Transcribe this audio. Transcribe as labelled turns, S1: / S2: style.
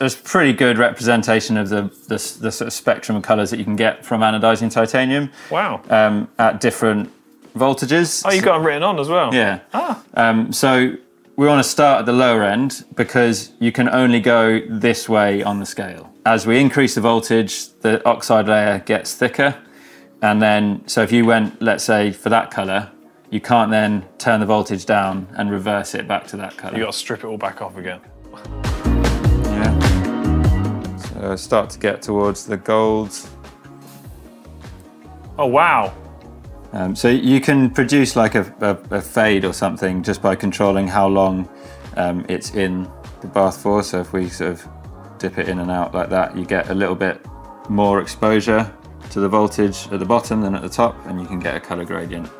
S1: a pretty good representation of the, the, the sort of spectrum of colours that you can get from anodizing titanium
S2: Wow.
S1: um, at different voltages.
S2: oh, you got them written on as well.
S1: Yeah.
S2: Ah.
S1: Um, so we want to start at the lower end because you can only go this way on the scale. As we increase the voltage, the oxide layer gets thicker. And then, so if you went, let's say, for that colour, you can't then turn the voltage down and reverse it back to that colour.
S2: You got to strip it all back off again.
S1: So start to get towards the gold.
S2: Oh wow.
S1: Um, so you can produce like a, a, a, fade or something just by controlling how long um, it's in the bath for. So if we sort of dip it in and out like that, you get a little bit more exposure to the voltage at the bottom than at the top, and you can get a color gradient.